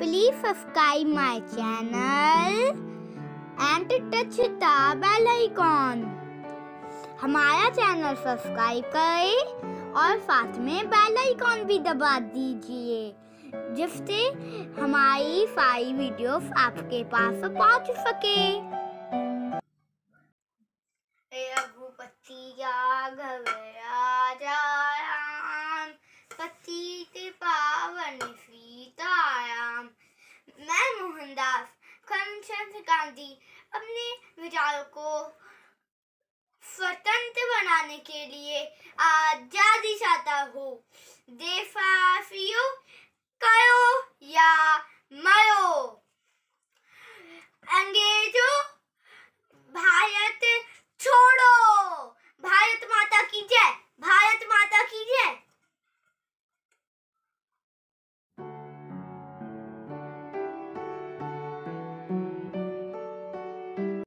Please subscribe my channel, and touch the bell icon. हमारा channel subscribe करें और साथ में बेल आइकॉन भी दबा दीजिए, जिससे हमारी सारी वीडियोस आपके पास पहुँच सके मोहनदास करमचंद गांधी अपने विचारों को स्वतंत्र बनाने के लिए आज़ादी चाहता हूँ। देशवासियों